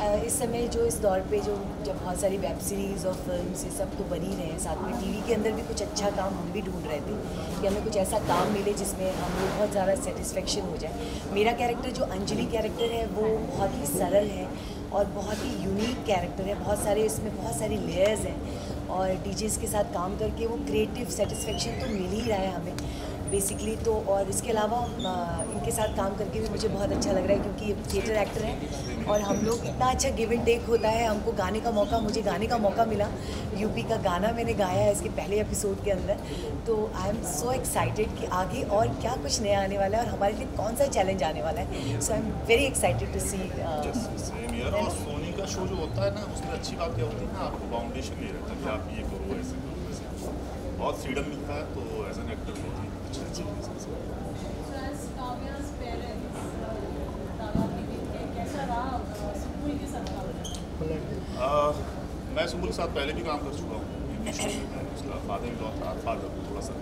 इस समय जो इस दौर पे जो जब बहुत सारी वेब सीरीज़ और फ़िल्म ये सब तो बनी रहे हैं साथ में टीवी के अंदर भी कुछ अच्छा काम हम भी ढूंढ रहे थे कि हमें कुछ ऐसा काम मिले जिसमें हम बहुत ज़्यादा सेटिस्फेक्शन हो जाए। मेरा कैरेक्टर जो अंजलि कैरेक्टर है, वो बहुत ही सरल है और बहुत ही यूनिक कैरेक्टर है। बहुत सारे इसमें बहुत सारी लेयर्स हैं और डीजेस के साथ काम करके वो क्रिएटिव सेटिस्फेक्शन तो मिल ही रहा है हमें। बेसिकली तो और इसके अलावा इनके साथ काम करके भी मुझे बहुत अच्छा लग रहा है क्योंकि ये थिएटर एक्टर हैं और हम लोग इतना अच्छा गिव एंड टेक होता है। हमको गाने का मौका मुझे गाने का मौका मिला। यूपी का गाना मैंने गाया है इसके पहले एपिसोड के अंदर। तो आई एम सो एक्साइटेड कि आगे और क्या कुछ नया आने वाला है और हमारे लिए कौन सा चैलेंज आने वाला है। So I am very excited to see और सोनी का शो जो होता है ना उसमें अच्छी बात क्या होती है ना आपको बाउंडेशन नहीं रहता कि आप ये करो ऐसे करो। बहुत फ्रीडम मिलता है तो एज एन एक्टर बहुत ही मैं सुबुल के साथ पहले भी काम कर चुका हूँ। उसका फादर लॉ था फादर थोड़ा सा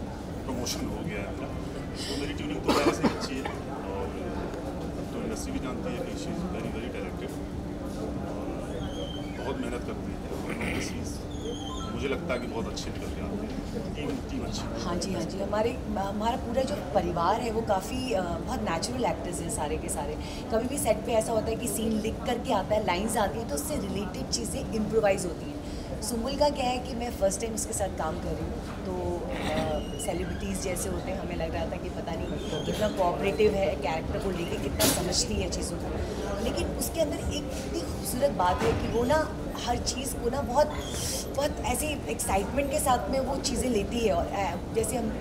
प्रमोशन हो गया है। मेरा तो मेरी ट्यूनिंग तो पहले से ही अच्छी है और तो इंडस्ट्री भी जानती है कि she is very very talented और बहुत मेहनत करती है। मुझे लगता है कि बहुत अच्छे निकल के आते हैं टीम टीम अच्छी हाँ जी हाँ जी। हमारे हमारा पूरा जो परिवार है वो काफ़ी बहुत नेचुरल एक्टर्स हैं सारे के सारे। कभी भी सेट पे ऐसा होता है कि सीन लिख करके आता है लाइंस आती हैं तो उससे रिलेटेड चीज़ें इम्प्रोवाइज़ होती हैं। सुमुल का क्या है कि मैं फ़र्स्ट टाइम इसके साथ काम कर रही हूँ तो सेलिब्रिटीज़ जैसे होते हैं हमें लग रहा था कि पता नहीं कितना कोऑपरेटिव है कैरेक्टर को लेके कितना समझती है चीज़ों को। लेकिन उसके अंदर एक इतनी खूबसूरत बात है कि वो ना हर चीज़ को ना बहुत बहुत ऐसी एक्साइटमेंट के साथ में वो चीज़ें लेती है और जैसे हम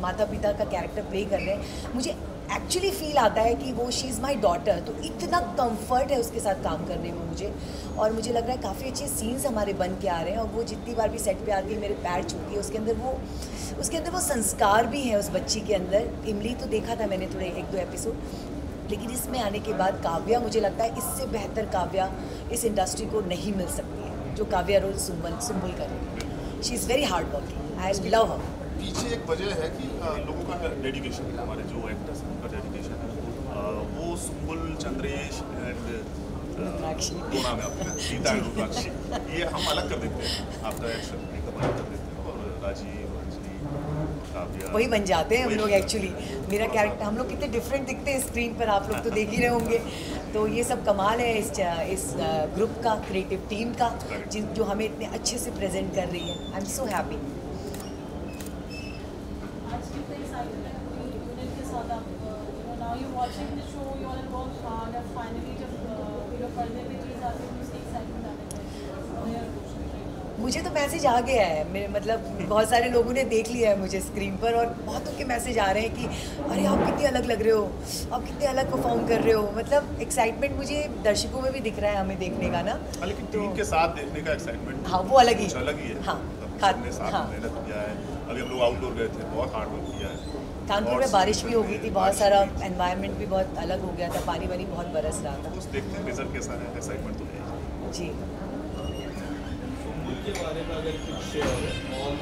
माता पिता का कैरेक्टर प्ले कर रहे हैं, मुझे एक्चुअली फील आता है कि वो शी इज़ माई डॉटर तो इतना कंफर्ट है उसके साथ काम करने में मुझे, और मुझे लग रहा है काफ़ी अच्छे सीन्स हमारे बन के आ रहे हैं, और वो जितनी बार भी सेट पे आती है मेरे पैर छूती है, उसके अंदर वो, उसके अंदर वो संस्कार भी हैं उस बच्ची के अंदर, इमली तो देखा था मैंने थोड़े एक दो एपिसोड लेकिन इसमें आने के बाद काव्या मुझे लगता है इससे बेहतर काव्या इस इंडस्ट्री को नहीं मिल सकती है जो काव्या रोल सुम्बल सुम्बल कर she is very hard working I love her पीछे एक वजह है कि लोगों का डेडिकेशन है हमारे जो एक्टर्स हैं उनका डेडिकेशन है। वो सुम्बुल चंद्रेश एंड ये हम अलग कर देते हैं। आपका एक्शन एकदम अलग कर देते हैं और राजीव वही बन जाते हैं हम लोग एक्चुअली मेरा कैरेक्टर हम लोग कितने डिफरेंट दिखते हैं स्क्रीन पर आप लोग तो देख ही रहे होंगे। तो ये सब कमाल है इस इस ग्रुप का क्रिएटिव टीम का जिन जो हमें इतने अच्छे से प्रेजेंट कर रही है। I am so happy finally जब पर्दे पे चीज़ आती है उसकी एक्साइटमेंट है। मुझे तो मैसेज आ गया है। मेरे मतलब बहुत सारे लोगों ने देख लिया है मुझे स्क्रीन पर और बहुतों के मैसेज आ रहे हैं कि अरे आप कितने अलग लग रहे हो? आप कितने अलग परफॉर्म कर रहे हो? मतलब एक्साइटमेंट मुझे दर्शकों में भी दिख रहा है हमें देखने का ना। हाँ, लेकिन तो, के साथ देखने का एक्साइटमेंट हाँ वो अलग ही अलग ही है। हाँ मतलब हाँ। मेहनत किया है। अभी हम लोग आउटडोर गए थे बहुत हार्ड वर्क किया है। कानपुर में बारिश भी हो गई थी बहुत सारा एनवायरनमेंट भी बहुत अलग हो गया था पानी वानी बहुत बरस रहा था। देखते हैं रिज़ल्ट कैसा है? एक्साइटमेंट तो है। जी। के बारे में अगर कुछ ऑन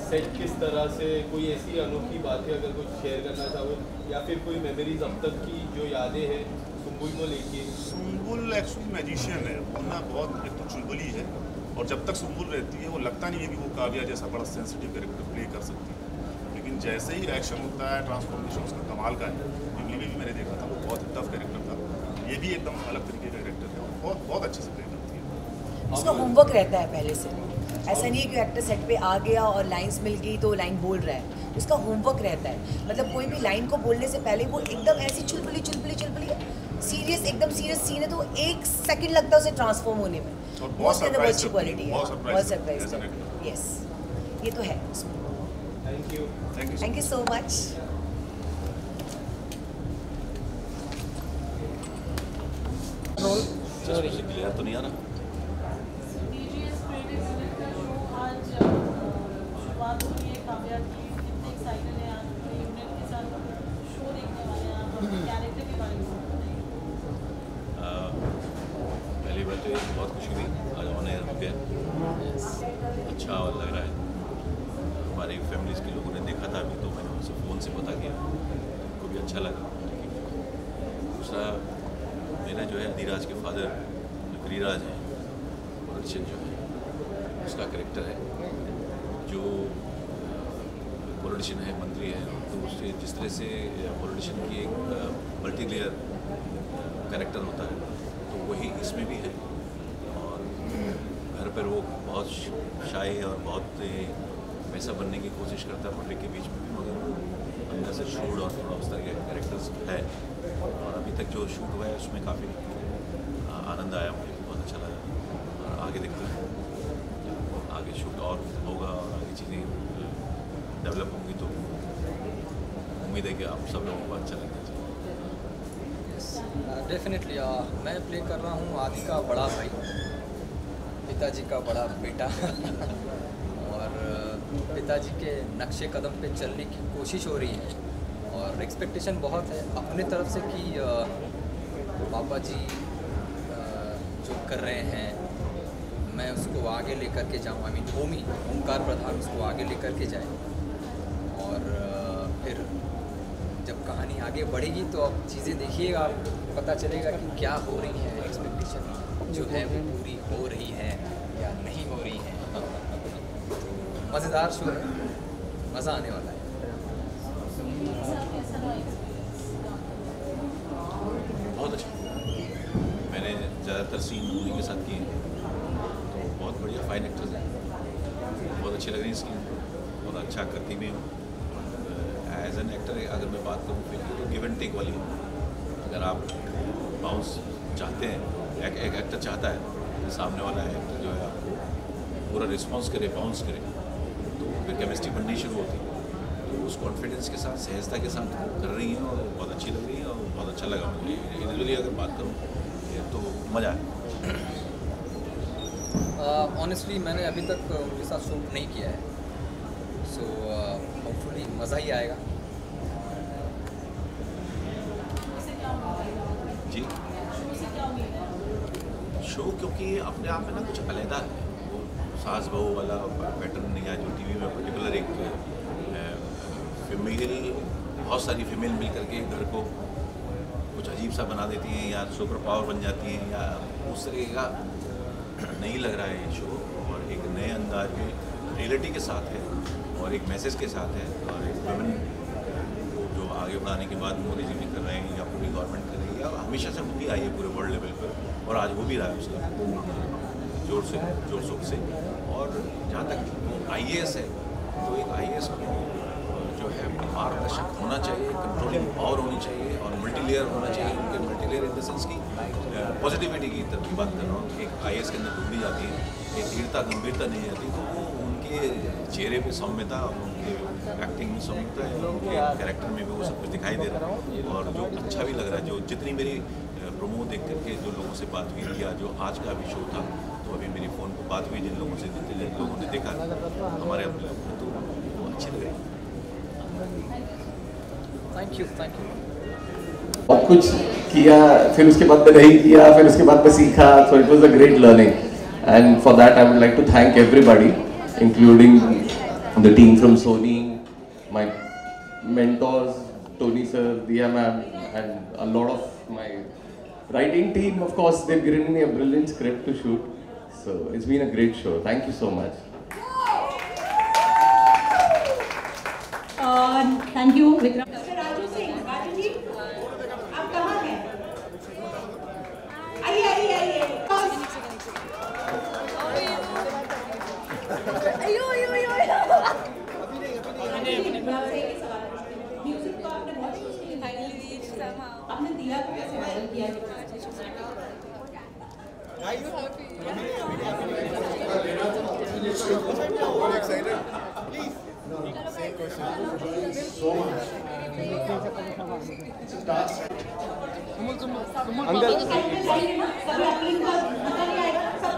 सेट किस तरह से कोई ऐसी अनोखी बातें अगर कुछ शेयर करना चाहो, या फिर कोई मेमोरीज अब तक की जो यादें हैं सुम्बुल को लेके। सुम्बुल एक्चुअली मैजिशियन है, वो बहुत एक तो चुलबुली है, और जब तक सुम्बुल रहती है, वो लगता नहीं है कि वो काव्या जैसा बड़ा सेंसिटिव कैरेक्टर प्ले कर सकती है। लेकिन जैसे ही एक्शन होता है ट्रांसफॉर्मेशन उसका कमाल का है। इमली में भी मैंने देखा था, वो बहुत टफ कैरेक्टर था। ये भी एकदम अलग तरीके का कैरेक्टर है बहुत बहुत अच्छे से प्ले उसका होमवर्क रहता है पहले से। ऐसा नहीं है कि एक्टर सेट पे आ गया और लाइंस मिल गई तो लाइन बोल रहा है। उसका होमवर्क रहता है। मतलब कोई भी लाइन को बोलने से पहले वो एकदम ऐसी चुलबुली चुलबुली चुलबुली सीरियस एकदम सीरियस सीन है तो एक सेकंड लगता है उसे ट्रांसफॉर्म होने में। उसके अंदर बहुत अच्छी क्वालिटी है। बहुत सरप्राइज़ यस ये तो है thank you thank you so much तो नहीं आ रहा अच्छा और लग रहा है। हमारी फैमिलीज़ के लोगों ने देखा था अभी तो मैंने उनसे फ़ोन से पता किया। उनको भी अच्छा लगा। दूसरा, मेरा जो है धीराज के फादर गिरिराज हैं पॉलिटिशियन जो है, उसका करेक्टर है। जो पॉलिटिशियन है, मंत्री है तो उससे जिस तरह से पॉलिटिशियन की एक मल्टी लेयर करेक्टर होता है तो वही इसमें भी है। पर वो बहुत शाय और बहुत वैसा बनने की कोशिश करता है पब्लिक के बीच में मगर वो अंदर से शूड और थोड़ा उस तरह के कैरेक्टर्स है। और अभी तक जो शूट हुआ है, उसमें काफ़ी आनंद आया मुझे, बहुत अच्छा लगा। और आगे देखते हैं। आगे शूट और होगा और आगे चीज़ें डेवलप होंगी तो उम्मीद है कि आप सब लोगों को अच्छा लगना चाहिए डेफिनेटली मैं प्ले कर रहा हूँ आदि का बड़ा भाई। पिताजी का बड़ा बेटा। और पिताजी के नक्शे कदम पे चलने की कोशिश हो रही है और एक्सपेक्टेशन बहुत है अपने तरफ़ से कि पापा जी जो कर रहे हैं, मैं उसको आगे लेकर के जाऊँ। आई मीन होमी ओमकार प्रधान उसको आगे लेकर के जाए। और फिर जब कहानी आगे बढ़ेगी तो अब चीज़ें देखिएगा पता चलेगा कि क्या हो रही है। जो है वो पूरी हो रही है या नहीं हो रही है। मज़ेदार शो है। मज़ा आने वाला है। बहुत अच्छा। मैंने ज़्यादातर सीन उन्हीं के साथ किए तो बहुत बढ़िया फाइन एक्टर्स हैं। बहुत अच्छे लग रही है स्क्रीन बहुत अच्छा करती भी हूँ। एज एन एक्टर अगर मैं बात करूँ, फिर तो गिव एंड टेक वाली अगर आप बाउंस चाहते हैं एक, एक एक्टर चाहता है सामने वाला एक्टर जो है आपको पूरा रिस्पॉन्स करे बाउंस करे तो फिर केमिस्ट्री बननी शुरू होती है। तो उस कॉन्फिडेंस के साथ सहजता के साथ कर रही हैं और बहुत अच्छी लग रही है और बहुत अच्छा लगा मुझे। इंडिविजुअली अगर बात करूँ तो मज़ा आया ऑनेस्टली uh, मैंने अभी तक उनके साथ शूट नहीं किया है। सो होपफुली मज़ा ही आएगा। शो क्योंकि अपने आप में ना कुछ अलहदा है। वो सास, बहू वाला पैटर्न या जो टीवी में पर्टिकुलर एक फीमेल बहुत सारी फीमेल मिल करके घर को कुछ अजीब सा बना देती हैं या सुपर पावर बन जाती हैं या उस तरीके का नहीं लग रहा है ये शो और एक नए अंदाज में रियलिटी के साथ है और एक मैसेज के साथ है और एक वुमेन आगे बढ़ाने के बाद मोदी जी भी कर रहे हैं या पूरी गवर्नमेंट कर रही है। और हमेशा से होती आई है पूरे वर्ल्ड लेवल पर और आज हो भी रहा है उसका। ज़ोर से, ज़ोर शोर से। और जहाँ तक आई है तो एक आई को जो है पारदर्शक होना चाहिए कंट्रोलिंग पावर होनी चाहिए और मल्टीलेयर होना चाहिए उनके मल्टीलेयर इन द सेंस की पॉजिटिविटी की तरफ़ बात कर रहा हूँ एक आईएएस के अंदर डूबी जाती है, एक धीरता गंभीरता नहीं आती तो वो उनके चेहरे पे सौम्यता और उनके एक्टिंग में सौम्यता है उनके कैरेक्टर में भी वो सब कुछ दिखाई दे रहा है। और जो अच्छा भी लग रहा है जो जितनी मेरी प्रोमो देख करके जो लोगों से बात हुई या जो आज का अभी शो था तो अभी मेरी फ़ोन पर बात हुई जिन लोगों से जिन लोगों ने देखा हमारे अपने लोगों तो वो अच्छी लग रही थैंक यू थैंक यू बहुत कुछ किया फिर उसके बाद में नहीं किया फिर उसके बाद में सीखा so it was a great learning and for that I would like to thank everybody including the team from Sony, my mentors, Tony sir, Diya ma'am, and a lot of my writing team. Of course, they've given me a brilliant script to shoot. So it's been a great show. Thank you so much. Uh, thank you, Vikram. Mr. Raju Singh, Raju ji, आप कहाँ हैं? आइए, आइए, आइए. आपने दिया को कैसे वायरल किया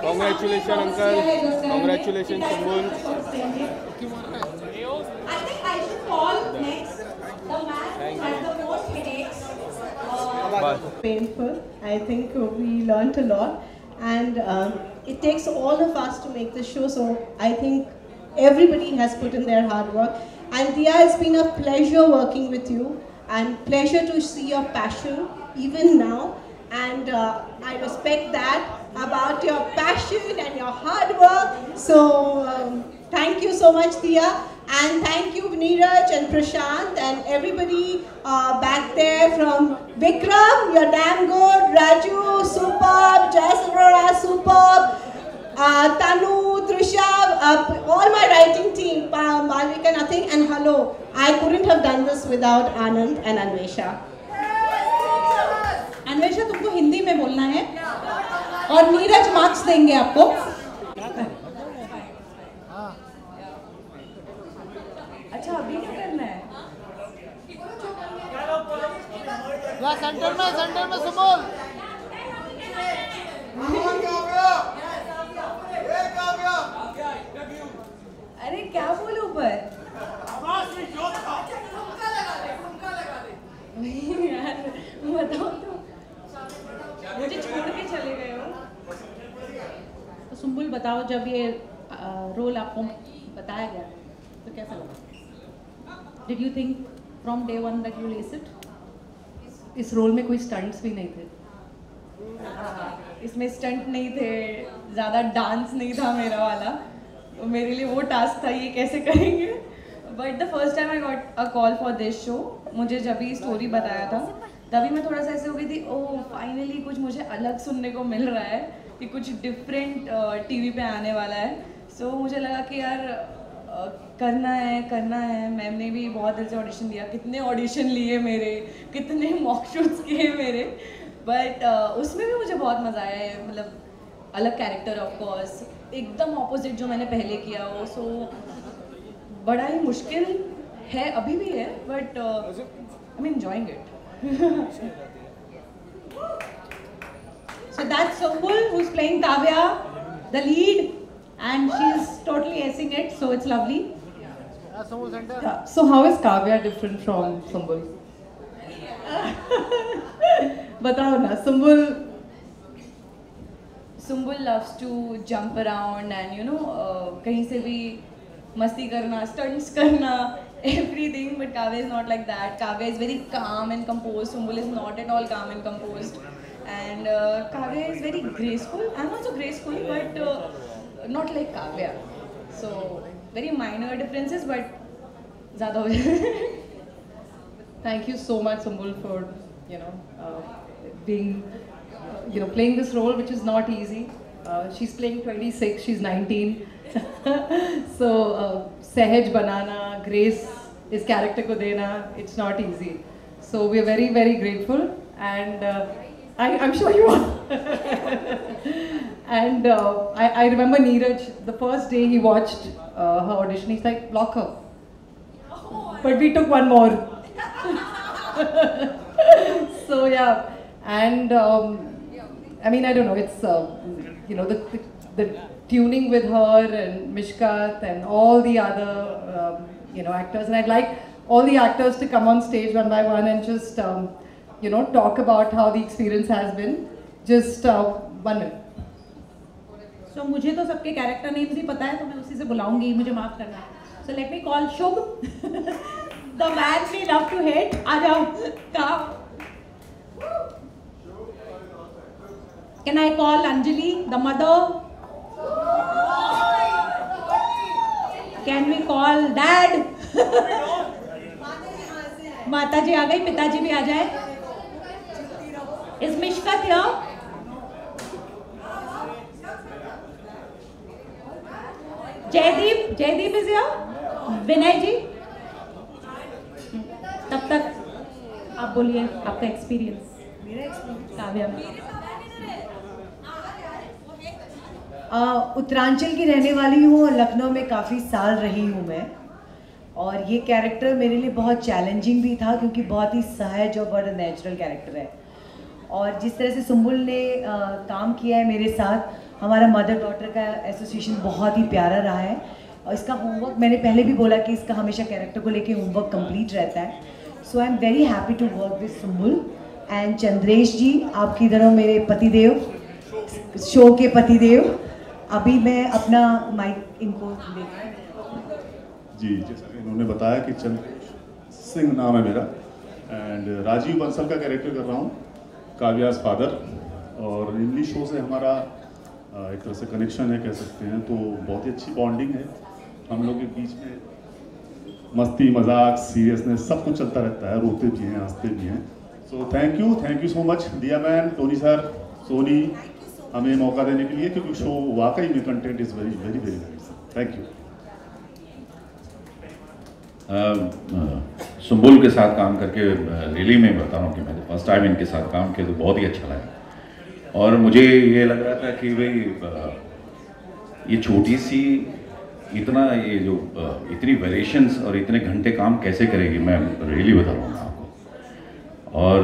Congratulations, uncle. Congratulations, Sumbul. I Painful. I think we learned a lot, and um, it takes all of us to make this show. So I think everybody has put in their hard work. And Dia, it's been a pleasure working with you, and pleasure to see your passion even now. and uh, I respect that about your passion and your hard work. So um, thank you so much, Tia. And thank you, Neeraj and Prashant and everybody uh, back there from Vikram, you're damn good. Raju, superb. Jais Arora, superb. Uh, Tanu, Trisha, uh, all my writing team, uh, Malvika, nothing, and hello. I couldn't have done this without Anand and Anvesha. Anvesha तुमको हिंदी में बोलना है और Neeraj marks देंगे आपको did you think from day one that you less it इस role में कोई स्टंट्स भी नहीं थे। इसमें स्टंट नहीं थे ज़्यादा डांस नहीं था मेरा वाला। तो मेरे लिए वो टास्क था ये कैसे करेंगे? But the first time I got a call for this show मुझे जब भी स्टोरी बताया था तभी मैं थोड़ा सा ऐसे हो गई थी ओह फाइनली कुछ मुझे अलग सुनने को मिल रहा है कि कुछ डिफरेंट टीवी पे आने वाला है। सो so, मुझे लगा कि यार करना है करना है। मैम ने भी बहुत से ऑडिशन दिया। कितने ऑडिशन लिए मेरे कितने मॉक शूट्स किए मेरे। बट uh, उसमें भी मुझे बहुत मज़ा आया। है मतलब अलग कैरेक्टर ऑफ़ कोर्स एकदम ऑपोजिट जो मैंने पहले किया हो सो बड़ा ही मुश्किल है अभी भी है but I mean enjoying it So that's Sumbul who's playing Kavya, the lead, and she's totally acing it, so it's lovely. So how is Kavya different from Sumbul? Batao na, Sumbul... Sumbul loves to jump around and you know, uh, kahin masti karna, stunts karna, everything. But Kavya is not like that. Kavya is very calm and composed. Sumbul is not at all calm and composed. And uh, Kavya is very graceful. I'm also graceful, but uh, not like Kavya so very minor differences but ज़्यादा हो जाए Thank you so much, Sumbul, for you know uh, being uh, you know playing this role, which is not easy. Uh, she's playing 26, she's 19. so uh, Sehaj banana, Grace is character ko dena, it's not easy. So we're very very grateful, and uh, I, I'm sure you are. and uh, I, I remember Neeraj, the first day he watched uh, her audition, he's like, block her. But we took one more. so yeah, and um, I mean I don't know. It's uh, you know the, the the tuning with her and Mishkat and all the other um, you know actors, and I'd like all the actors to come on stage one by one and just um, you know talk about how the experience has been. Just uh, one minute. So, मुझे तो सबके character names ही पता है तो मैं उसी से बुलाऊँगी, मुझे माफ़ करना। So let me call Shubh the man we love to hate आ जाओ। काम can I call Anjali the mother can we call dad माता जी आ गई, पिताजी भी आ जाए। Is Mishkat here? Jaydeep Jaydeep is here? Vinay ji? तब तक आप बोलिए आपका एक्सपीरियंस काव्या में। उत्तरांचल की रहने वाली हूँ और लखनऊ में काफ़ी साल रही हूँ मैं। और ये कैरेक्टर मेरे लिए बहुत चैलेंजिंग भी था क्योंकि बहुत ही सहज और बड़ा नेचुरल कैरेक्टर है। और जिस तरह से सुम्बुल ने अ, काम किया है मेरे साथ हमारा मदर डॉटर का एसोसिएशन बहुत ही प्यारा रहा है। और इसका होमवर्क मैंने पहले भी बोला कि इसका हमेशा कैरेक्टर को लेके होमवर्क कंप्लीट रहता है। So I am very happy to work with Sumbul and Chandresh ji, आपकी तरह मेरे पतिदेव शो के पतिदेव। अभी मैं अपना माइक इनको जी, जैसा इन्होंने बताया कि चंद्रेश सिंह नाम है मेरा एंड राजीव बंसल का कैरेक्टर कर रहा हूँ काव्याज फादर और इंग्लिश शो से हमारा एक तरह से कनेक्शन है कह सकते हैं। तो बहुत ही अच्छी बॉन्डिंग है। हम लोग के बीच में मस्ती, मज़ाक सीरियसनेस सब कुछ चलता रहता है। रोते भी हैं, हँसते भी हैं। So thank you thank you so much Diya ma'am Tony sir Sony हमें मौका देने के लिए, क्योंकि शो वाकई में content is very very very nice thank you Sumbul के साथ काम करके रियली में बता रहा हूँ कि मैंने फ़र्स्ट टाइम इनके साथ काम किया तो बहुत ही अच्छा लगा। और मुझे ये लग रहा था कि भाई ये छोटी सी, इतना ये जो इतनी वेरिएशंस और इतने घंटे काम कैसे करेगी, मैं रियली बता रहा हूँ आपको। और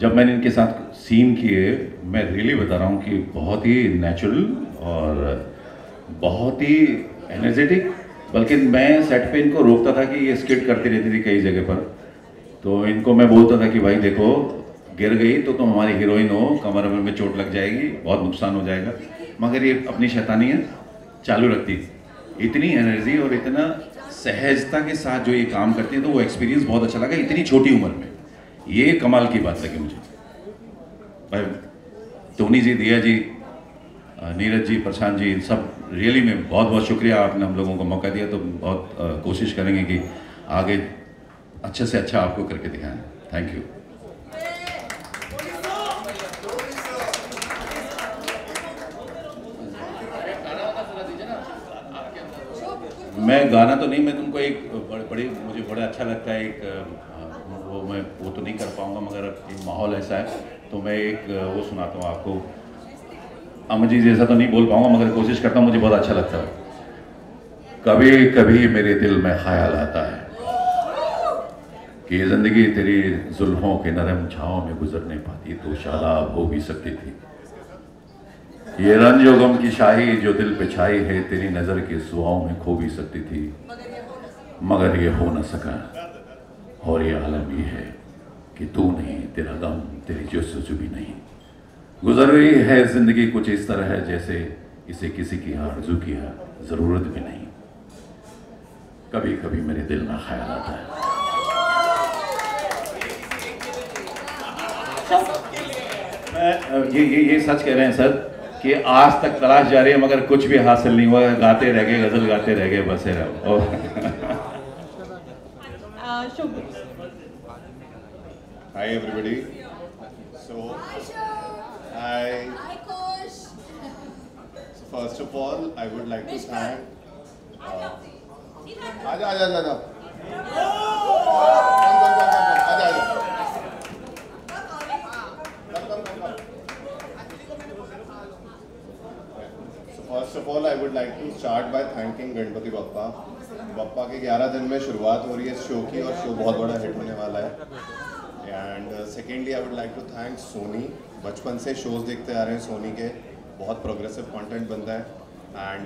जब मैंने इनके साथ सीन किए, मैं रियली बता रहा हूँ कि बहुत ही नेचुरल और बहुत ही एनर्जेटिक बल्कि मैं सेट पे इनको रोकता था कि ये स्किट करती रहती थी कई जगह पर। तो इनको मैं बोलता था कि भाई देखो गिर गई तो तुम हमारी हीरोइन हो, कमर वमर में चोट लग जाएगी, बहुत नुकसान हो जाएगा। मगर ये अपनी शैतानियत चालू रखती थी इतनी एनर्जी और इतना सहजता के साथ जो ये काम करती है तो वो एक्सपीरियंस बहुत अच्छा लगा इतनी छोटी उम्र में। ये कमाल की बात लगी मुझे। भाई टोनी जी, दिया जी नीरज जी, प्रशांत जी सब रियली में बहुत बहुत शुक्रिया। आपने हम लोगों को मौका दिया तो बहुत कोशिश करेंगे कि आगे अच्छे से अच्छा आपको करके दिखाएँ। थैंक यू मैं गाना तो नहीं, मैं तुमको एक बड़े, बड़ी, मुझे बड़ा अच्छा लगता है एक वो मैं, वो तो नहीं कर पाऊँगा, मगर एक माहौल ऐसा है तो मैं एक वो सुनाता हूँ आपको। अमर जी जैसा तो नहीं बोल पाऊँगा, मगर कोशिश करता हूँ, मुझे बहुत अच्छा लगता है। कभी कभी मेरे दिल में ख्याल आता है कि ज़िंदगी तेरी जुल्हों के नरम छाँव में गुजर नहीं पाती तो शादाब हो भी सकती थी। ये रंज और गम की शाही, जो दिल पे छाई है, तेरी नज़र के सुहाओं में खो भी सकती थी। मगर ये हो न सका। और ये आलम ये है कि तू नहीं, तेरा गम, तेरी जस्तजू भी नहीं। गुजर रही है ज़िंदगी कुछ इस तरह है जैसे इसे किसी की आरज़ू की ज़रूरत भी नहीं। कभी कभी मेरे दिल में ख्याल आता है। ये ये ये सच कह रहे हैं, सर। कि आज तक तलाश जा रही है मगर कुछ भी हासिल नहीं हुआ गाते रह गए गज़ल गाते रह गए बसे रहो. Hi everybody. So I so first of all I would like to thank uh, आजा आजा आजा आजा आजा आजा कम, कम, कम, कम। First of all I would like to start by thanking Ganpati Bappa Bappa के 11 दिन में शुरुआत हो रही है शो की और शो बहुत बड़ा हिट होने वाला है। And secondly I would like to thank Sony बचपन से शोज़ देखते आ रहे हैं सोनी के। बहुत प्रोग्रेसिव कंटेंट बनता है। And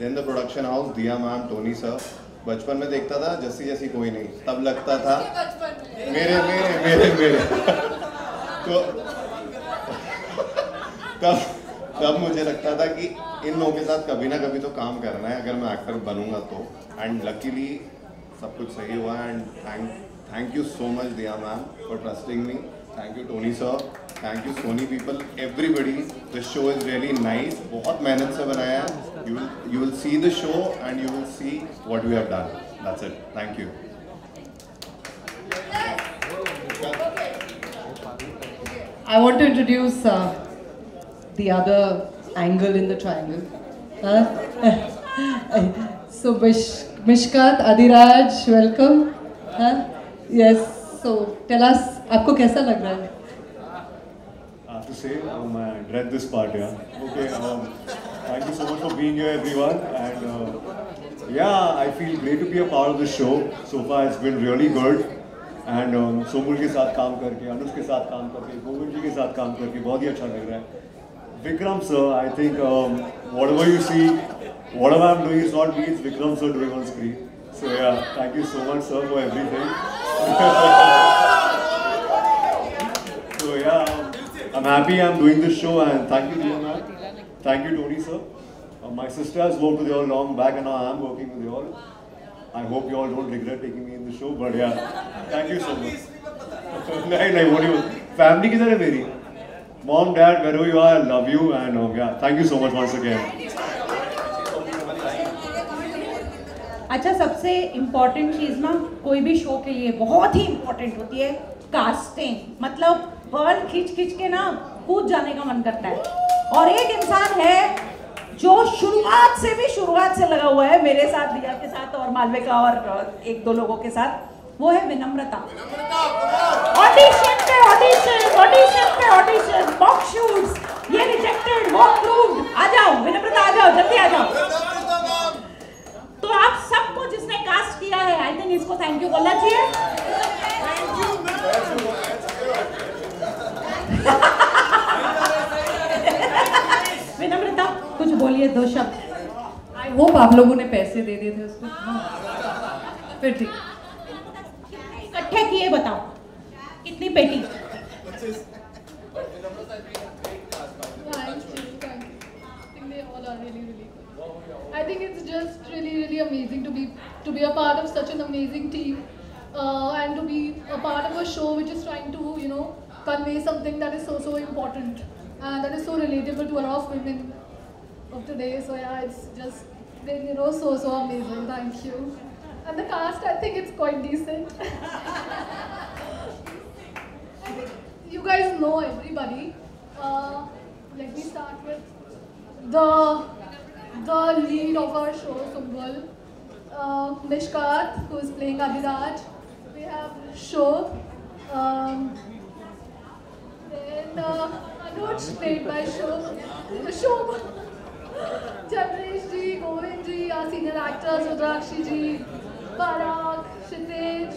then the production house Diya ma'am Tony sir बचपन में देखता था जैसी जैसी कोई नहीं। तब लगता था मेरे मेरे मेरे मेरे। तो तब तब मुझे लगता था कि इन लोगों के साथ कभी ना कभी तो काम करना है। अगर मैं एक्टर बनूँगा तो। एंड लकीली सब कुछ सही हुआ and thank thank you so much Diya ma'am for trusting me thank you Tony sir thank you Sony people everybody the show is really nice बहुत मेहनत से बनाया। You will see the show and you will see what we have done that's it thank you I want to introduce uh, the other angle in the triangle. Huh? so, Mish, Mishkat, Adiraj, welcome. Huh? Yes, so tell us, आपको कैसा लग है? I have to say, um, I dread this part, yeah. Okay, um, thank you so much for being here, everyone. And uh, yeah, I feel great to be a part of the show. So far, it's been really good. And um, सोमुल के साथ काम करके अनुज के साथ काम करके गोविंद जी के साथ काम करके बहुत ही अच्छा लग रहा है Vikram sir, I think um, whatever you see, whatever I'm doing is not me, it's Vikram sir doing on screen. So yeah, thank you so much sir for everything. so yeah, I'm happy I'm doing this show and thank you dear man. Thank you Tony sir. Uh, my sister has worked with you all long back and now I am working with you all. I hope you all don't regret taking me in the show, but yeah, thank you so much. नहीं नहीं what do you family किधर है मेरी mom dad where you are love you and हो गया thank you so much once again अच्छा सबसे important चीज़ ना, कोई भी शो के लिए बहुत ही इम्पोर्टेंट होती है कास्टिंग मतलब वर्ल्ड खींच खींच के ना, कूद जाने का मन करता है। और एक इंसान है जो शुरुआत से भी, शुरुआत से लगा हुआ है मेरे साथ, रिया के साथ और मालविका और एक दो लोगों के साथ। वो है विनम्रता। ऑडिशन पे ऑडिशन ऑडिशन पे ऑडिशन मॉक शूट्स ये रिजेक्टेड वो अप्रूव्ड आ जाओ विनम्रता आ जाओ जल्दी आ जाओ। तो आप सबको जिसने कास्ट किया है आई थिंक इसको थैंक यू बोलना चाहिए। विनम्रता कुछ बोलिए दो शब्द। आई होप आप लोगों ने पैसे दे दिए थे उसको। हाँ। फिर ठीक। इकट्ठे किए बताओ कितनी पेटी. I think it's just really, really amazing to be to be a part of such an amazing team, uh, and to be a part of a show which is trying to, you know, convey something that is so so important and that is so relatable to a lot of women of today. So yeah, it's just you know so so amazing. Thank you. And the cast, I think it's quite decent. I think you guys know everybody. Uh, let me start with the the lead of our show, Sumbul, uh, Mishkat, who is playing Abhiraj. We have Shobh, um, then uh, Anuj, played by Shobh, Shobh, Jamresh ji, Govind ji, our senior actors, Rudrakshi ji, Kshitij,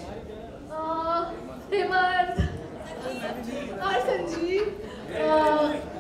uh, Hemant, our uh,